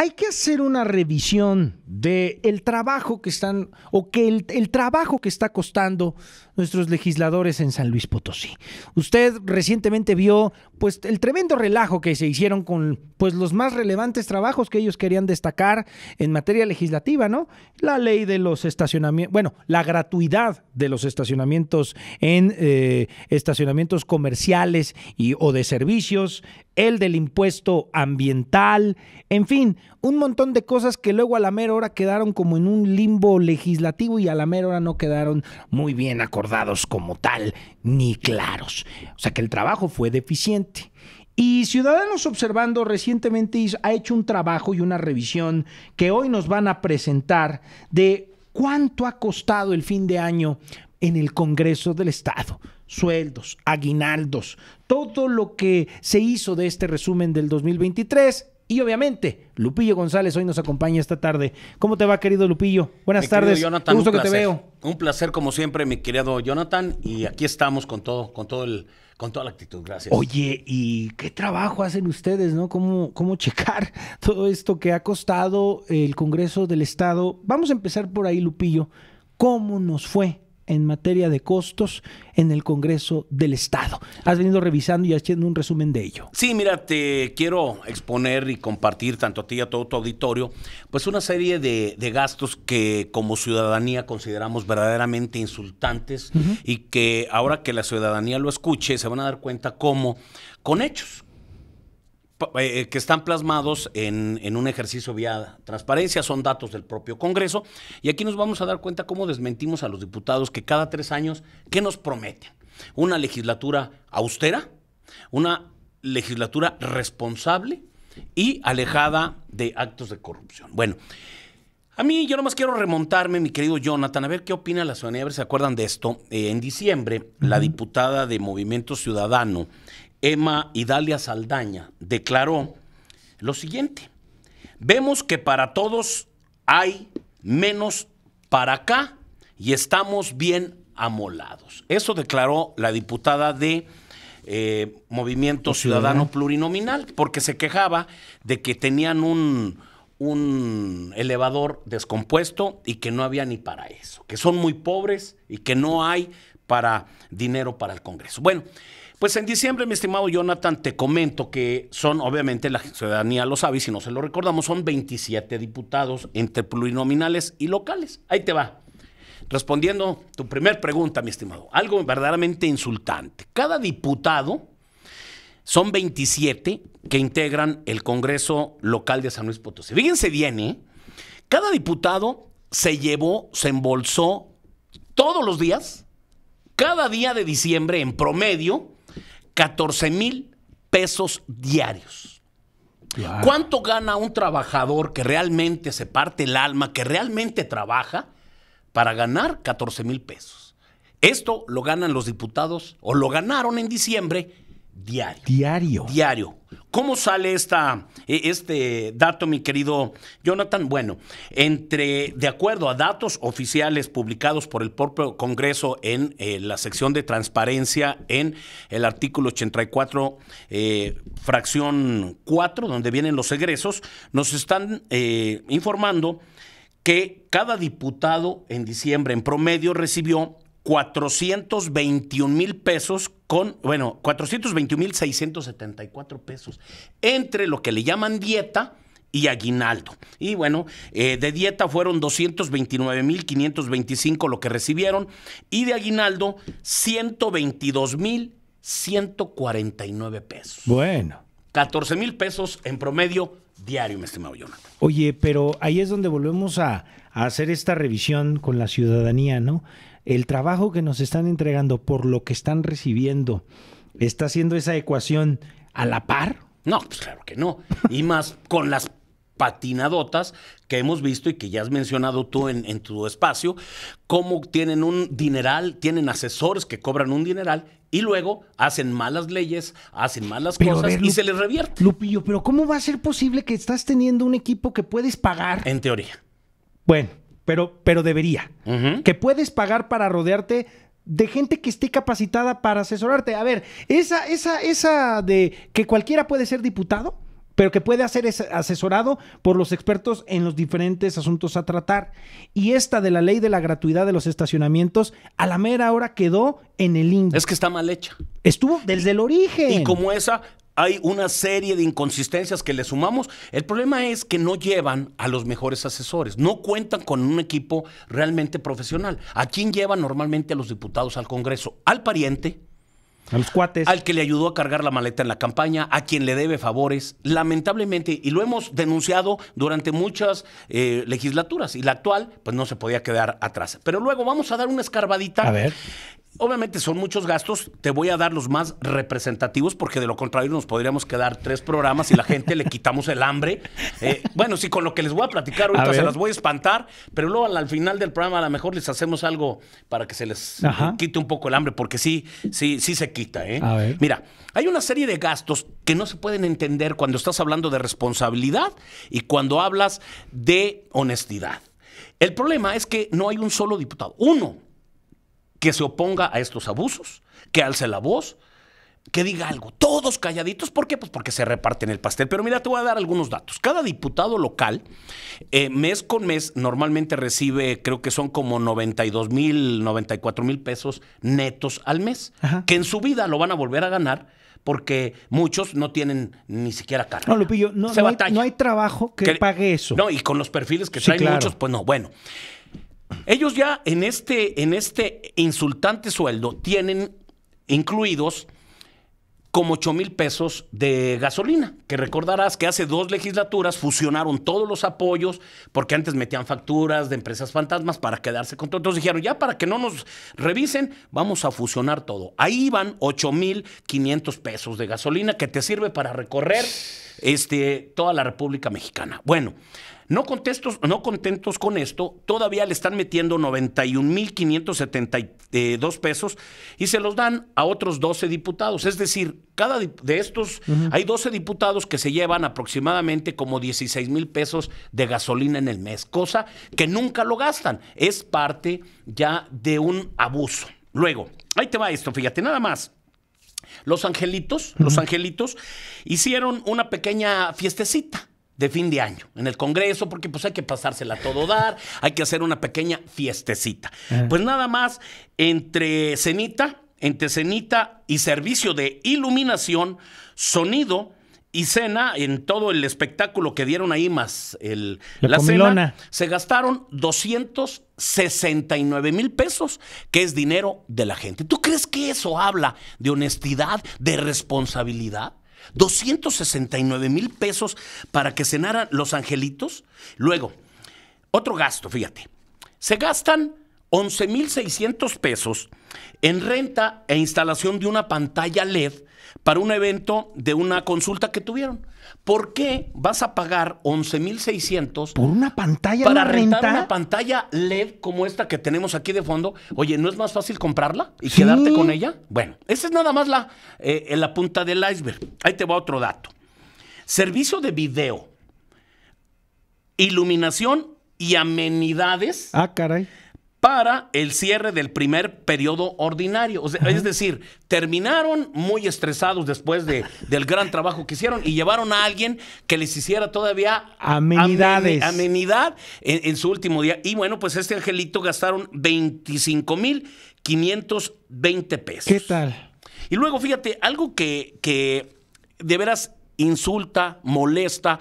hay que hacer una revisión de el trabajo que están o que el, trabajo que está costando nuestros legisladores en San Luis Potosí. Usted recientemente vio pues el tremendo relajo que se hicieron con pues los más relevantes trabajos que ellos querían destacar en materia legislativa, ¿no? La ley de los estacionamientos, bueno, la gratuidad de los estacionamientos en eh, estacionamientos comerciales y o de servicios, el del impuesto ambiental, en fin, un montón de cosas que luego a la mera hora quedaron como en un limbo legislativo y a la mera hora no quedaron muy bien acordados como tal, ni claros. O sea que el trabajo fue deficiente. Y Ciudadanos Observando recientemente ha hecho un trabajo y una revisión que hoy nos van a presentar de cuánto ha costado el fin de año en el Congreso del Estado. Sueldos, aguinaldos, todo lo que se hizo de este resumen del 2023 y obviamente, Lupillo González hoy nos acompaña esta tarde. ¿Cómo te va, querido Lupillo? Buenas tardes. Jonathan, gusto que te veo. Un placer, como siempre, mi querido Jonathan. Y aquí estamos con todo, con todo el, con toda la actitud. Gracias. Oye, ¿y qué trabajo hacen ustedes, no? ¿Cómo, cómo checar todo esto que ha costado el Congreso del Estado? Vamos a empezar por ahí, Lupillo. ¿Cómo nos fue en materia de costos en el Congreso del Estado. Has venido revisando y haciendo un resumen de ello. Sí, mira, te quiero exponer y compartir tanto a ti y a todo tu auditorio, pues una serie de, gastos que como ciudadanía consideramos verdaderamente insultantes y que ahora que la ciudadanía lo escuche se van a dar cuenta cómo con hechos, que están plasmados en, un ejercicio vía transparencia, son datos del propio Congreso, y aquí nos vamos a dar cuenta cómo desmentimos a los diputados que cada tres años, ¿qué nos prometen? Una legislatura austera, una legislatura responsable y alejada de actos de corrupción. Bueno, a mí yo nomás quiero remontarme, mi querido Jonathan, a ver qué opina la ciudadanía, a ver si se acuerdan de esto. Eh, en diciembre, la diputada de Movimiento Ciudadano, Emma Idalia Saldaña, declaró lo siguiente. Vemos que para todos hay menos para acá y estamos bien amolados. Eso declaró la diputada de eh, Movimiento Ciudadano Plurinominal, porque se quejaba de que tenían un, un elevador descompuesto y que no había ni para eso, que son muy pobres y que no hay para dinero para el Congreso. Bueno, pues en diciembre, mi estimado Jonathan, te comento que son, obviamente, la ciudadanía lo sabe y si no se lo recordamos, son 27 diputados entre plurinominales y locales. Ahí te va. Respondiendo tu primer pregunta, mi estimado, algo verdaderamente insultante. Cada diputado son 27 que integran el Congreso local de San Luis Potosí. Fíjense bien, ¿eh? Cada diputado se llevó, se embolsó todos los días, cada día de diciembre en promedio, 14 mil pesos diarios. ¿Cuánto gana un trabajador que realmente se parte el alma, que realmente trabaja para ganar 14 mil pesos? Esto lo ganan los diputados o lo ganaron en diciembre diario. Diario. Diario. ¿Cómo sale esta, e, este dato, mi querido Jonathan? Bueno, entre, de acuerdo a datos oficiales publicados por el propio Congreso en eh, la sección de transparencia, en el artículo 84, eh, fracción 4, donde vienen los egresos, nos están eh, informando que cada diputado en diciembre en promedio recibió 421 mil pesos con, bueno, 421 mil 674 pesos, entre lo que le llaman dieta y aguinaldo. Y bueno, eh, de dieta fueron 229 mil 525 lo que recibieron y de aguinaldo 122 mil 149 pesos. Bueno. 14 mil pesos en promedio diario, mi estimado Jonathan. Oye, pero ahí es donde volvemos a, a hacer esta revisión con la ciudadanía, ¿no? El trabajo que nos están entregando por lo que están recibiendo está haciendo esa ecuación a la par? No, pues claro que no. Y más con las patinadotas que hemos visto y que ya has mencionado tú en, tu espacio, cómo tienen un dineral, tienen asesores que cobran un dineral y luego hacen malas leyes, hacen malas cosas y se les revierte. Lupillo, pero ¿cómo va a ser posible que estás teniendo un equipo que puedes pagar? En teoría. Bueno, pero, pero debería. Que puedes pagar para rodearte de gente que esté capacitada para asesorarte. A ver, esa, esa, esa de que cualquiera puede ser diputado, pero que puede ser asesorado por los expertos en los diferentes asuntos a tratar. Y esta de la ley de la gratuidad de los estacionamientos, a la mera hora quedó en el limbo. Es que está mal hecha. Estuvo desde el origen. Y como esa, hay una serie de inconsistencias que le sumamos. El problema es que no llevan a los mejores asesores, no cuentan con un equipo realmente profesional. ¿A quién llevan normalmente a los diputados al Congreso? Al pariente, a los cuates. Al que le ayudó a cargar la maleta en la campaña, a quien le debe favores. Lamentablemente, y lo hemos denunciado durante muchas eh, legislaturas, y la actual, pues no se podía quedar atrás. Pero luego vamos a dar una escarbadita. A ver. Obviamente son muchos gastos, te voy a dar los más representativos porque de lo contrario nos podríamos quedar tres programas y la gente le quitamos el hambre. Eh, bueno, sí, con lo que les voy a platicar ahorita se las voy a espantar, pero luego al, final del programa a lo mejor les hacemos algo para que se les quite un poco el hambre porque sí, sí, sí se quita. ¿eh? Mira, hay una serie de gastos que no se pueden entender cuando estás hablando de responsabilidad y cuando hablas de honestidad. El problema es que no hay un solo diputado, uno que se oponga a estos abusos, que alce la voz, que diga algo. Todos calladitos. ¿Por qué? Pues porque se reparten el pastel. Pero mira, te voy a dar algunos datos. Cada diputado local, eh, mes con mes, normalmente recibe, creo que son como 92 mil, 94 mil pesos netos al mes, que en su vida lo van a volver a ganar porque muchos no tienen ni siquiera carga. No, Lupillo, no, no, hay, trabajo que, pague eso. No, y con los perfiles que traen muchos, pues no. Bueno, ellos ya en este, en este insultante sueldo tienen incluidos como 8 mil pesos de gasolina, que recordarás que hace dos legislaturas fusionaron todos los apoyos, porque antes metían facturas de empresas fantasmas para quedarse con todo. Entonces dijeron, ya para que no nos revisen, vamos a fusionar todo. Ahí van 8 mil 500 pesos de gasolina que te sirve para recorrer este, toda la República Mexicana. Bueno, no contentos, no contentos con esto, todavía le están metiendo 91.572 pesos y se los dan a otros 12 diputados. Es decir, cada de estos, hay 12 diputados que se llevan aproximadamente como 16 mil pesos de gasolina en el mes, cosa que nunca lo gastan. Es parte ya de un abuso. Luego, ahí te va esto, fíjate, nada más. Los angelitos, los angelitos hicieron una pequeña fiestecita de fin de año en el Congreso, porque pues hay que pasársela a todo dar, hay que hacer una pequeña fiestecita. Pues nada más entre cenita, entre cenita y servicio de iluminación, sonido y cena en todo el espectáculo que dieron ahí más el, la, cena, se gastaron 269 mil pesos, que es dinero de la gente. ¿Tú crees que eso habla de honestidad, de responsabilidad? 269 mil pesos para que cenaran los angelitos. Luego, otro gasto, fíjate. Se gastan 11 mil 600 pesos en renta e instalación de una pantalla LED para un evento de una consulta que tuvieron. ¿Por qué vas a pagar 11,600 por una pantalla para rentar una pantalla LED como esta que tenemos aquí de fondo? Oye, ¿no es más fácil comprarla y quedarte con ella? Bueno, esa es nada más la, eh, la punta del iceberg. Ahí te va otro dato. Servicio de video, iluminación y amenidades. Ah, caray para el cierre del primer periodo ordinario. es decir, terminaron muy estresados después de, del gran trabajo que hicieron y llevaron a alguien que les hiciera todavía amenidades. amenidad en, su último día. Y bueno, pues este angelito gastaron 25 mil 520 pesos. ¿Qué tal? Y luego, fíjate, algo que, que de veras insulta, molesta.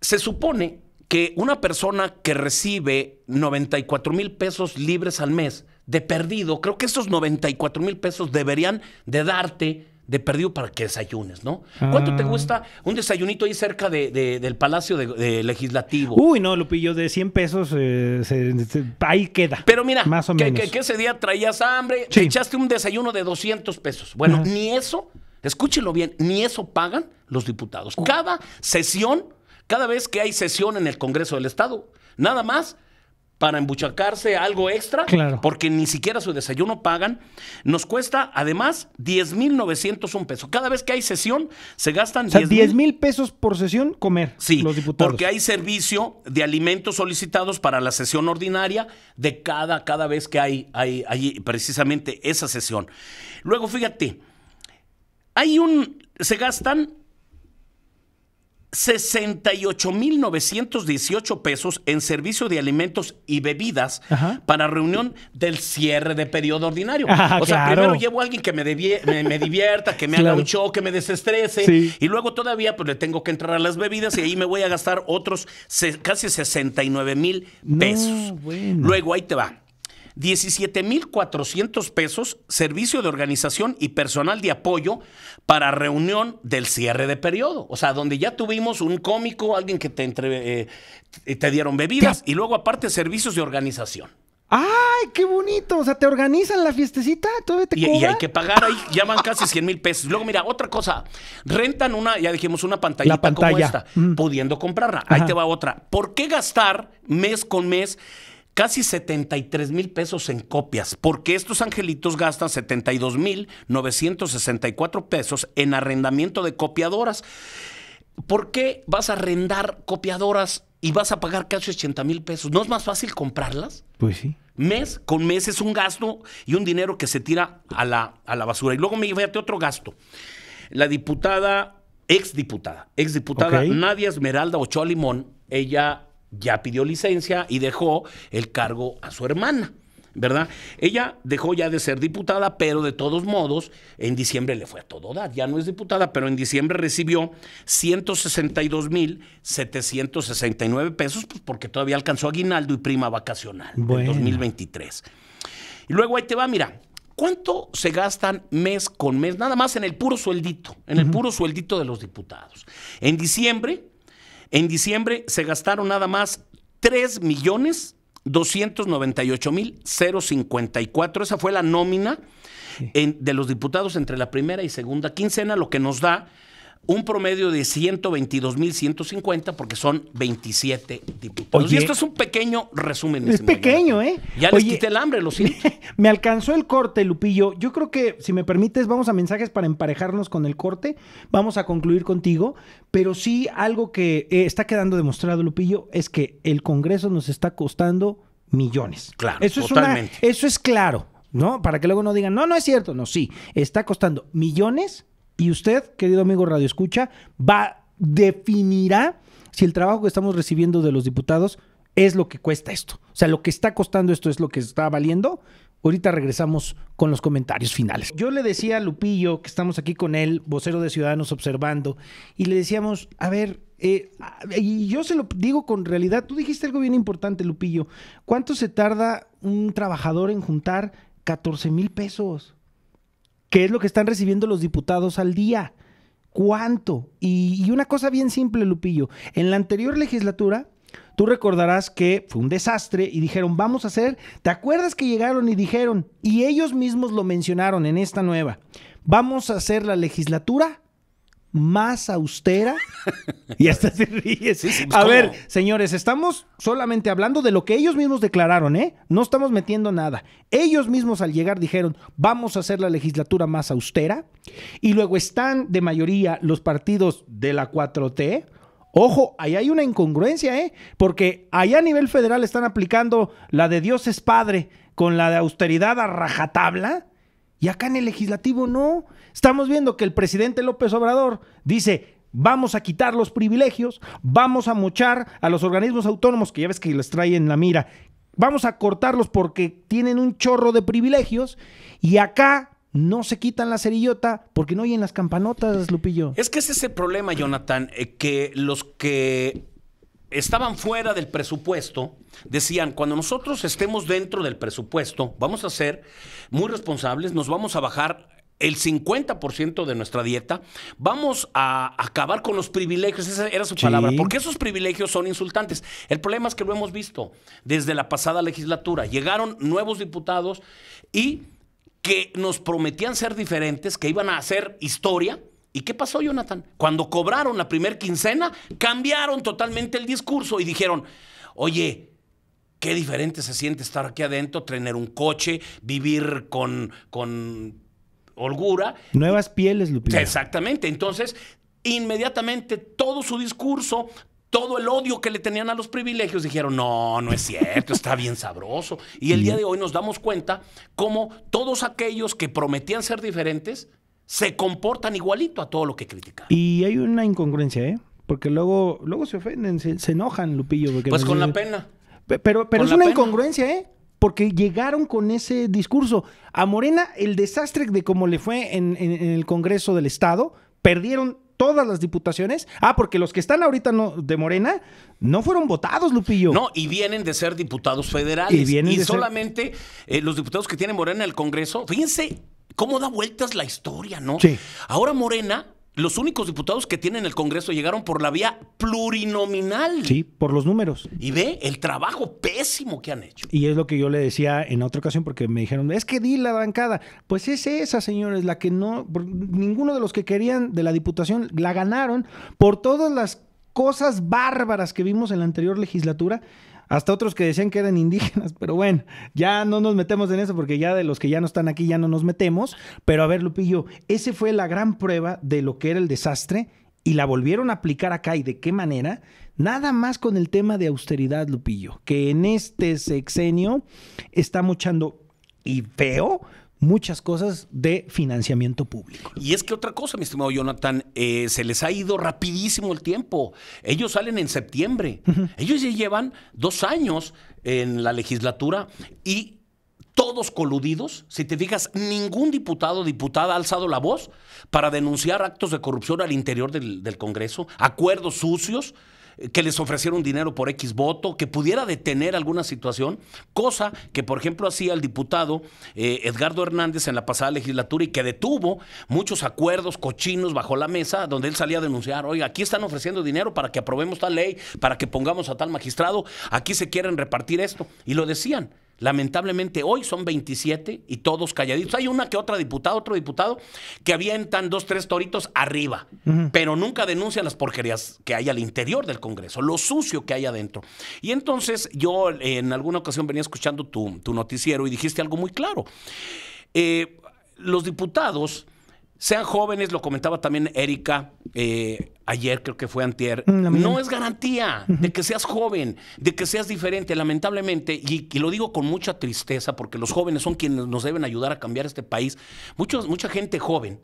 Se supone que una persona que recibe 94 mil pesos libres al mes de perdido, creo que esos 94 mil pesos deberían de darte de perdido para que desayunes, ¿no? ¿Cuánto te gusta ah. un desayunito ahí cerca del Palacio de, Legislativo? Uy, no, Lupillo, de 100 pesos eh, ahí queda. Pero mira, más o que, menos. Que, ese día traías hambre, te echaste un desayuno de 200 pesos. Bueno, ni eso, escúchelo bien, ni eso pagan los diputados. Cada sesión cada vez que hay sesión en el Congreso del Estado, nada más para embuchacarse algo extra, porque ni siquiera su desayuno pagan, nos cuesta además 10,901 pesos. Cada vez que hay sesión, se gastan o 10 mil pesos por sesión comer sí, los diputados. Porque hay servicio de alimentos solicitados para la sesión ordinaria de cada, cada vez que hay, hay, hay precisamente esa sesión. Luego, fíjate, hay un, se gastan 68.918 pesos en servicio de alimentos y bebidas Ajá. para reunión del cierre de periodo ordinario. Ah, o sea, claro. primero llevo a alguien que me, me, me divierta, que me Claro. haga un show, que me desestrese. Sí. Y luego todavía pues le tengo que entrar a las bebidas y ahí me voy a gastar otros casi 69 mil No, pesos. bueno. Luego ahí te va. 17.400 pesos, servicio de organización y personal de apoyo para reunión del cierre de periodo. O sea, donde ya tuvimos un cómico, alguien que te, entre, eh, te- dieron bebidas y luego aparte servicios de organización. ¡Ay, qué bonito! O sea, ¿te organizan la fiestecita? ¿Todavía te Y, y hay que pagar ahí, ya van casi 100 mil pesos. Luego, mira, otra cosa, rentan una, ya dijimos, una pantallita La pantalla. como esta, Mm. pudiendo comprarla. Ahí te va otra. ¿Por qué gastar mes con mes casi 73 mil pesos en copias? Porque estos angelitos gastan 72 mil 964 pesos en arrendamiento de copiadoras. ¿Por qué vas a arrendar copiadoras y vas a pagar casi 80 mil pesos? ¿No es más fácil comprarlas? Pues sí. Mes con mes es un gasto y un dinero que se tira a la, a la basura. Y luego me fíjate otro gasto. La diputada, exdiputada, exdiputada. Nadia Esmeralda Ochoa Limón, ella ya pidió licencia y dejó el cargo a su hermana. ¿Verdad? Ella dejó ya de ser diputada, pero de todos modos, en diciembre le fue a todo dar. Ya no es diputada, pero en diciembre recibió 162,769 pesos, pues porque todavía alcanzó aguinaldo y prima vacacional Bueno. del 2023. Y luego ahí te va, mira, ¿cuánto se gastan mes con mes? Nada más en el puro sueldito, en el puro sueldito de los diputados. En diciembre, en diciembre se gastaron nada más 3 millones 298 mil 054. Esa fue la nómina en- de los diputados entre la primera y segunda quincena, lo que nos da un promedio de 122 mil 150 porque son 27 diputados. Oye. y esto es un pequeño resumen. Es pequeño. ¿eh? Ya les Oye. quité el hambre, lo siento. Me alcanzó el corte, Lupillo. Yo creo que, si me permites, vamos a mensajes para emparejarnos con el corte. Vamos a concluir contigo. Pero sí, algo que eh, está quedando demostrado, Lupillo, es que el Congreso nos está costando millones. Claro, eso es. Una, eso es claro, ¿no? Para que luego no digan, no, no es cierto. No, sí, está costando millones. Y usted, querido amigo Radio Escucha, va, definirá si el trabajo que estamos recibiendo de los diputados es lo que cuesta esto. O sea, lo que está costando esto es lo que está valiendo. Ahorita regresamos con los comentarios finales. Yo le decía a Lupillo, que estamos aquí con él, vocero de Ciudadanos Observando, y le decíamos, a ver, eh, y yo se lo digo con realidad, tú dijiste algo bien importante, Lupillo, ¿cuánto se tarda un trabajador en juntar 14 mil pesos? ¿Qué es lo que están recibiendo los diputados al día? ¿Cuánto? Y, una cosa bien simple, Lupillo. En la anterior legislatura, tú recordarás que fue un desastre y dijeron, vamos a hacer, ¿te acuerdas que llegaron y dijeron, y ellos mismos lo mencionaron en esta nueva, vamos a hacer la legislatura más austera? y hasta se ríe. Sí, sí, pues, a ver, señores, estamos solamente hablando de lo que ellos mismos declararon, ¿eh? No estamos metiendo nada. Ellos mismos al llegar dijeron, vamos a hacer la legislatura más austera. Y luego están de mayoría los partidos de la 4T. Ojo, ahí hay una incongruencia, ¿eh? Porque allá a nivel federal están aplicando la de Dios es Padre con la de austeridad a rajatabla. Y acá en el legislativo no. Estamos viendo que el presidente López Obrador dice, vamos a quitar los privilegios, vamos a mochar a los organismos autónomos, que ya ves que les trae en la mira, vamos a cortarlos porque tienen un chorro de privilegios. Y acá no se quitan la cerillota porque no oyen las campanotas, Lupillo. Es que ese es el problema, Jonathan, eh, que los que estaban fuera del presupuesto decían, cuando nosotros estemos dentro del presupuesto, vamos a ser muy responsables, nos vamos a bajar el 50% de nuestra dieta, vamos a acabar con los privilegios, esa era su Sí. palabra, porque esos privilegios son insultantes. El problema es que lo hemos visto desde la pasada legislatura. Llegaron nuevos diputados y que nos prometían ser diferentes, que iban a hacer historia. ¿Y qué pasó, Jonathan? Cuando cobraron la primer quincena, cambiaron totalmente el discurso y dijeron, oye, qué diferente se siente estar aquí adentro, tener un coche, vivir con, con holgura. Nuevas pieles, Lupillo. Exactamente. Entonces, inmediatamente todo su discurso, todo el odio que le tenían a los privilegios, dijeron, no, no es cierto, está bien sabroso. Y el día de hoy nos damos cuenta cómo todos aquellos que prometían ser diferentes se comportan igualito a todo lo que critican. Y hay una incongruencia, ¿eh? Porque luego, luego se ofenden, se, se enojan, Lupillo. porque Pues con la pena. Pe- Pero, pero es una pena. incongruencia, ¿eh? Porque llegaron con ese discurso. A Morena, el desastre de cómo le fue en, en- en el Congreso del Estado, perdieron todas las diputaciones. Ah, porque los que están ahorita no, de Morena no fueron votados, Lupillo. No, y vienen de ser diputados federales. Y ser- solamente eh, los diputados que tiene Morena en el Congreso, fíjense cómo da vueltas la historia, ¿no? Sí. Ahora Morena, los únicos diputados que tiene en el Congreso llegaron por la vía plurinominal. Sí, por los números. Y ve el trabajo pésimo que han hecho. Y es lo que yo le decía en otra ocasión porque me dijeron, es que di la bancada. Pues es esa, señores, la que no, ninguno de los que querían de la diputación la ganaron por todas las cosas bárbaras que vimos en la anterior legislatura. Hasta otros que decían que eran indígenas, pero bueno, ya no nos metemos en eso porque ya de los que ya no están aquí ya no nos metemos. Pero a ver, Lupillo, ese fue la gran prueba de lo que era el desastre y la volvieron a aplicar acá y de qué manera. Nada más con el tema de austeridad, Lupillo, que en este sexenio está muchando y feo muchas cosas de financiamiento público. Y es que otra cosa, mi estimado Jonathan, eh, se les ha ido rapidísimo el tiempo. Ellos salen en septiembre. Ellos ya llevan dos años en la legislatura y todos coludidos. Si te fijas, ningún diputado o diputada ha alzado la voz para denunciar actos de corrupción al interior del, del Congreso, acuerdos sucios que les ofrecieron dinero por X voto, que pudiera detener alguna situación, cosa que, por ejemplo, hacía el diputado eh, Edgardo Hernández en la pasada legislatura y que detuvo muchos acuerdos cochinos bajo la mesa, donde él salía a denunciar, oiga, aquí están ofreciendo dinero para que aprobemos tal ley, para que pongamos a tal magistrado, aquí se quieren repartir esto. Y lo decían. Lamentablemente hoy son 27 y todos calladitos. Hay una que otra diputada, otro diputado que avientan dos, tres toritos arriba, pero nunca denuncian las porquerías que hay al interior del Congreso, lo sucio que hay adentro. Y entonces yo en alguna ocasión venía escuchando tu, tu noticiero y dijiste algo muy claro. Eh, los diputados, sean jóvenes, lo comentaba también Erika eh, ayer, creo que fue antier, Mm, no es garantía de que seas joven, de que seas diferente, lamentablemente, y, y lo digo con mucha tristeza, porque los jóvenes son quienes nos deben ayudar a cambiar este país. Muchos, mucha gente joven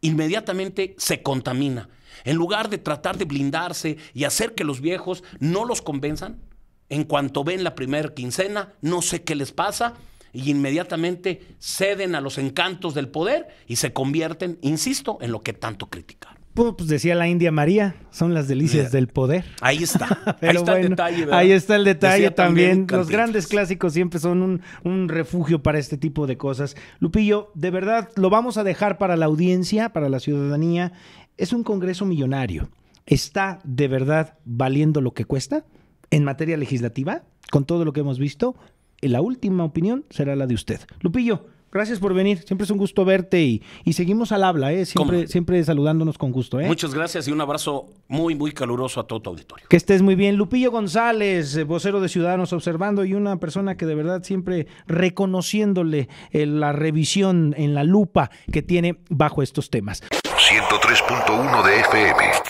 inmediatamente se contamina. En lugar de tratar de blindarse y hacer que los viejos no los convenzan, en cuanto ven la primera quincena, no sé qué les pasa, y inmediatamente ceden a los encantos del poder y se convierten, insisto, en lo que tanto criticaron. Pues, pues decía la India María, son las delicias del poder. Ahí está. ahí está el detalle. ¿verdad? ahí está el detalle Decía también. Los grandes clásicos siempre son un, un refugio para este tipo de cosas. Lupillo, de verdad, lo vamos a dejar para la audiencia, para la ciudadanía. Es un Congreso millonario. ¿Está de verdad valiendo lo que cuesta en materia legislativa? Con todo lo que hemos visto, la última opinión será la de usted. Lupillo, gracias por venir. Siempre es un gusto verte y, y seguimos al habla, ¿eh? Siempre, ¿Cómo? siempre saludándonos con gusto. ¿eh? Muchas gracias y un abrazo muy, muy caluroso a todo tu auditorio. Que estés muy bien. Lupillo González, eh, vocero de Ciudadanos Observando y una persona que de verdad siempre reconociéndole eh, la revisión en la lupa que tiene bajo estos temas. 103.1 de FM.